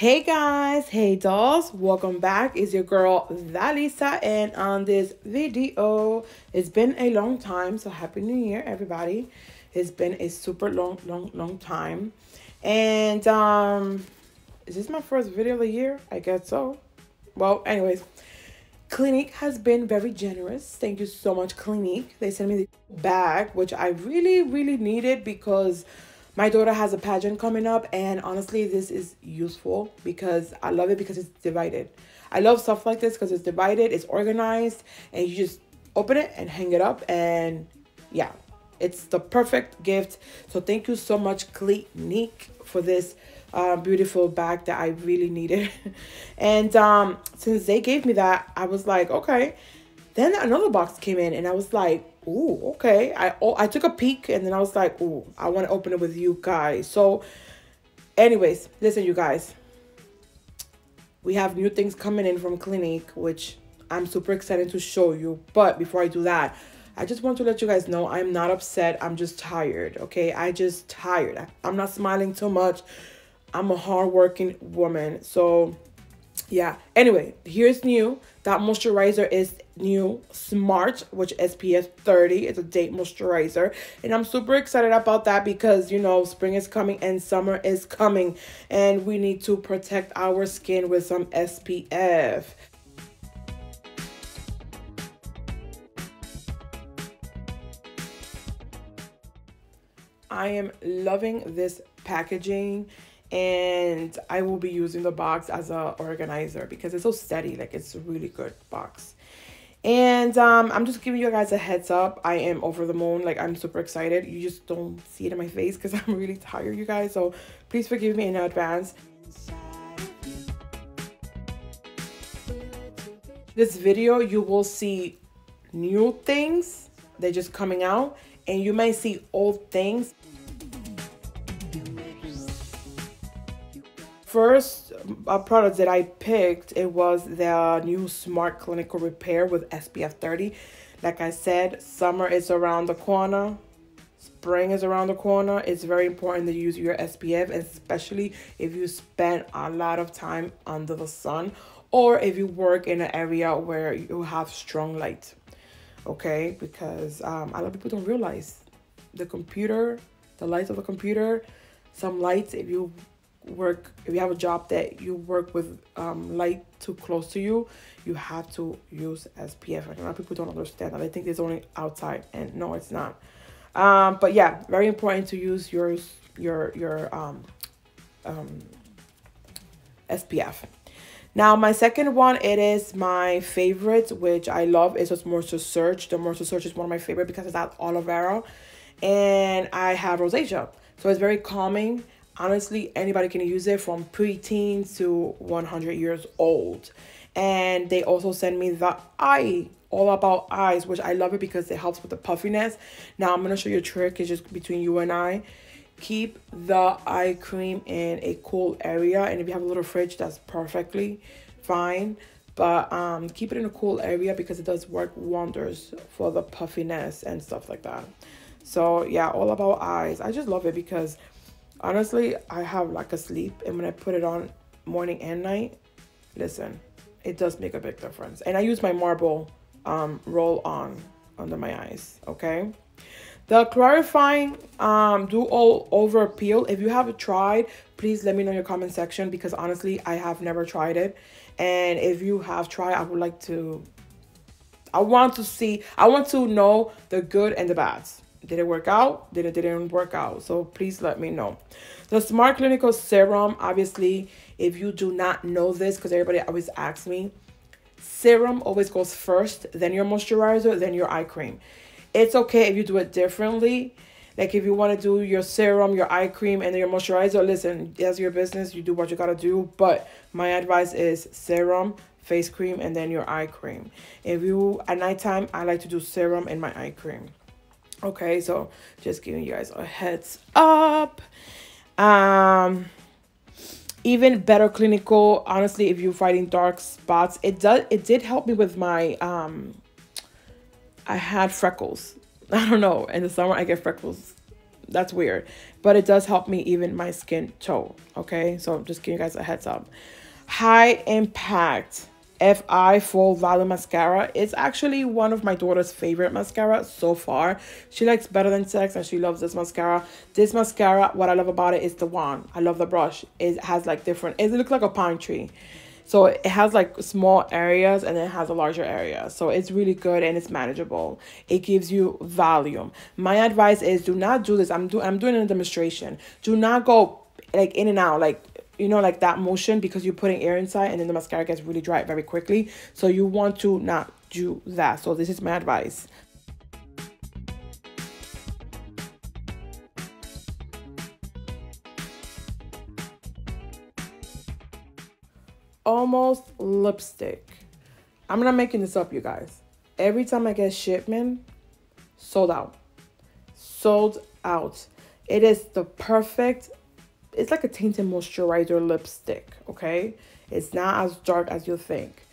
Hey guys, hey dolls, welcome back. It's your girl Daliza, and on this video, it's been a long time. So happy New Year, everybody! It's been a super long, long, long time, and um, is this my first video of the year? I guess so. Well, anyways, Clinique has been very generous. Thank you so much, Clinique. They sent me the bag, which I really, really needed because my daughter has a pageant coming up and honestly this is useful because i love it because it's divided. I love stuff like this because it's divided it's organized and you just open it and hang it up and yeah it's the perfect gift. So thank you so much clinique for this uh, beautiful bag that i really needed. And um since they gave me that i was like okay. Then another box came in and i was like ooh, okay. I oh, I took a peek and then I was like, ooh, I want to open it with you guys. So, anyways, listen, you guys. We have new things coming in from Clinique, which I'm super excited to show you. But before I do that, I just want to let you guys know I'm not upset. I'm just tired, okay? I just tired. I'm not smiling too much. I'm a hardworking woman. So, yeah. Anyway, here's new. That moisturizer is new Smart, which SPF 30. It's a date moisturizer. And I'm super excited about that because, you know, spring is coming and summer is coming. And we need to protect our skin with some SPF. I am loving this packaging and I will be using the box as a organizer because it's so steady like it's a really good box. And um I'm just giving you guys a heads up. I am over the moon. Like I'm super excited. You just don't see it in my face because I'm really tired you guys. So please forgive me in advance. This video you will see new things they're just coming out. And you might see old things first uh, product that I picked, it was the new Smart Clinical Repair with SPF 30. Like I said, summer is around the corner. Spring is around the corner. It's very important to use your SPF, especially if you spend a lot of time under the sun or if you work in an area where you have strong light. Okay, because um, a lot of people don't realize the computer, the lights of the computer, some lights, if you work if you have a job that you work with um, light too close to you you have to use spf and a lot of people don't understand that. I think it's only outside and no it's not. Um, but yeah very important to use yours your your um, um, spf now my second one it is my favorite which i love. Is just moisture surge. The moisture surge is one of my favorite because it's that aloe vera and i have rosacea. So it's very calming honestly anybody can use it from preteens to 100 years old. And they also send me the eye all about eyes which i love it because it helps with the puffiness. Now i'm going to show you a trick. It's just between you and i. Keep the eye cream in a cool area and if you have a little fridge that's perfectly fine. But um keep it in a cool area because it does work wonders for the puffiness and stuff like that. So yeah all about eyes. I just love it because honestly i have like a sleep and when i put it on morning and night listen it does make a big difference. And i use my marble um, roll on under my eyes okay? The clarifying um, do all over peel. If you haven't tried please let me know in your comment section because honestly i have never tried it. And if you have tried i would like to i want to see i want to know the good and the bads did it work out? Did it didn't work out? So please let me know. The Smart Clinical Serum, obviously, if you do not know this, because everybody always asks me, serum always goes first, then your moisturizer, then your eye cream. It's okay if you do it differently. Like if you want to do your serum, your eye cream, and then your moisturizer, listen, that's your business. You do what you got to do. But my advice is serum, face cream, and then your eye cream. If you, at nighttime, I like to do serum and my eye cream. Okay, so just giving you guys a heads up. Um, even better clinical, honestly, if you're fighting dark spots, it does it did help me with my um I had freckles. I don't know. In the summer I get freckles that's weird. But it does help me even my skin tone. Okay, so just giving you guys a heads up. High Impact FI Full Volume Mascara. It's actually one of my daughter's favorite mascara so far. She likes Better Than Sex and she loves this mascara. This mascara, what I love about it is the wand. I love the brush. It has like different, it looks like a pine tree. So it has like small areas and it has a larger area. So it's really good and it's manageable. It gives you volume. My advice is do not do this. I'm do I'm doing a demonstration. Do not go like in and out like you know like that motion because you're putting air inside and then the mascara gets really dry very quickly. So you want to not do that. So this is my advice. almost lipstick. I'm not making this up, you guys. Every time I get shipment, sold out. Sold out. It is the perfect, it's like a tinted moisturizer lipstick, okay? It's not as dark as you think.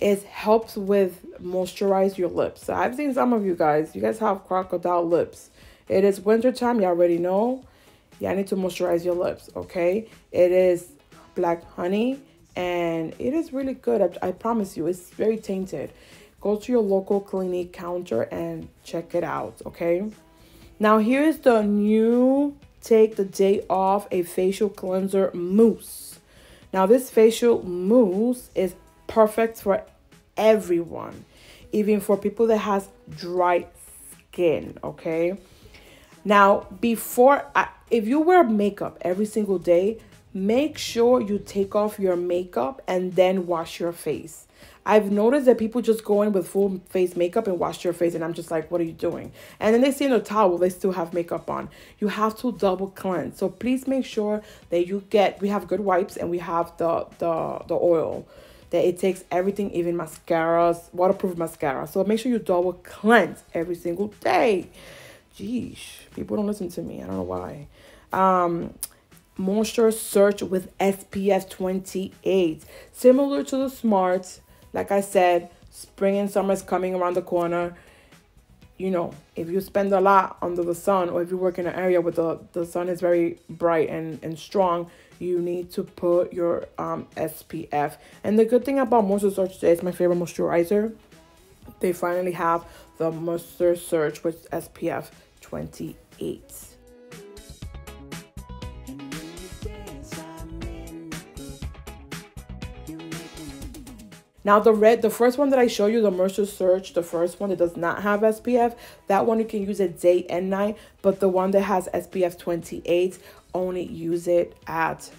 It helps with moisturize your lips. So I've seen some of you guys, you guys have crocodile lips. It is winter time, you already know. I need to moisturize your lips, okay? It is black honey and it is really good. I, I promise you, it's very tainted. Go to your local Clinique counter and check it out, okay? Now, here's the new Take the Day Off a Facial Cleanser Mousse. Now, this facial mousse is perfect for everyone, even for people that has dry skin, okay? Now, before, I, if you wear makeup every single day, make sure you take off your makeup and then wash your face. I've noticed that people just go in with full face makeup and wash your face, and I'm just like, what are you doing? And then they see in a towel, they still have makeup on. You have to double cleanse. So please make sure that you get, we have good wipes and we have the, the, the oil that it takes everything, even mascaras, waterproof mascara. So make sure you double cleanse every single day. Jeez, people don't listen to me. I don't know why. Um, Moisture Surge with SPF 28. Similar to the Smart, like I said, spring and summer is coming around the corner. You know, if you spend a lot under the sun or if you work in an area where the, the sun is very bright and, and strong, you need to put your um, SPF. And the good thing about Moisture Surge today is my favorite moisturizer. They finally have the Moisture Surge with SPF 28. Now the red, the first one that I show you, the Moisture Surge, the first one that does not have SPF, that one you can use it day and night. But the one that has SPF 28, only use it at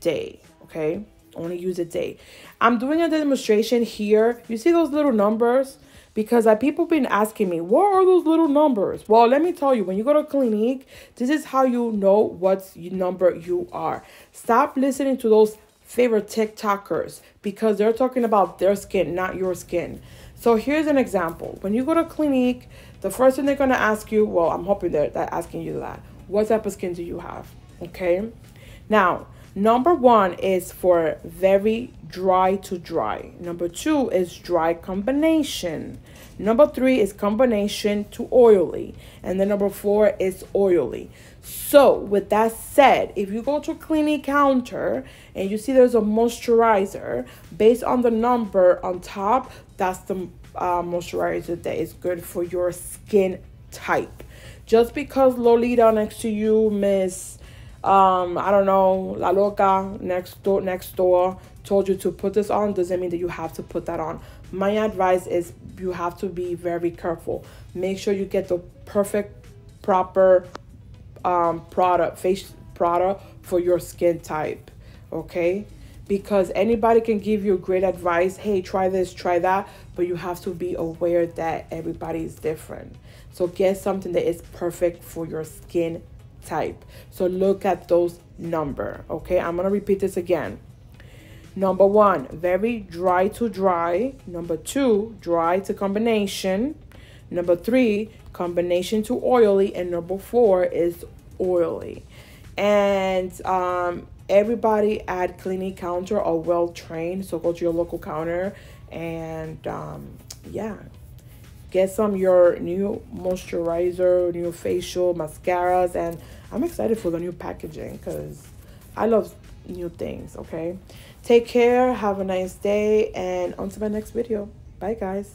day, okay? Only use it day. I'm doing a demonstration here. You see those little numbers? Because I, people been asking me, what are those little numbers? Well, let me tell you, when you go to Clinique, this is how you know what number you are. Stop listening to those favorite TikTokers because they're talking about their skin, not your skin. So here's an example. When you go to Clinique, the first thing they're going to ask you, well, I'm hoping they're, they're asking you that. What type of skin do you have? Okay. Now, number one is for very dry to dry. Number two is dry combination. Number three is combination to oily. And then number four is oily. So, with that said, if you go to a Clinique counter and you see there's a moisturizer, based on the number on top, that's the uh, moisturizer that is good for your skin type. Just because Lolita next to you, Miss, um, I don't know, La Loca next door, next door told you to put this on, doesn't mean that you have to put that on. My advice is you have to be very careful. Make sure you get the perfect, proper um, product, face product for your skin type, okay? Because anybody can give you great advice. Hey, try this, try that. But you have to be aware that everybody is different. So get something that is perfect for your skin type. So look at those number, okay? I'm to repeat this again. Number one, very dry to dry. Number two, dry to combination. Number three, combination to oily. And number four is oily. And um, everybody at Clinique Counter are well trained. So go to your local counter and um, yeah, get some your new moisturizer, new facial mascaras, and I'm excited for the new packaging because I love new things. Okay, take care, have a nice day, and on to my next video. Bye, guys.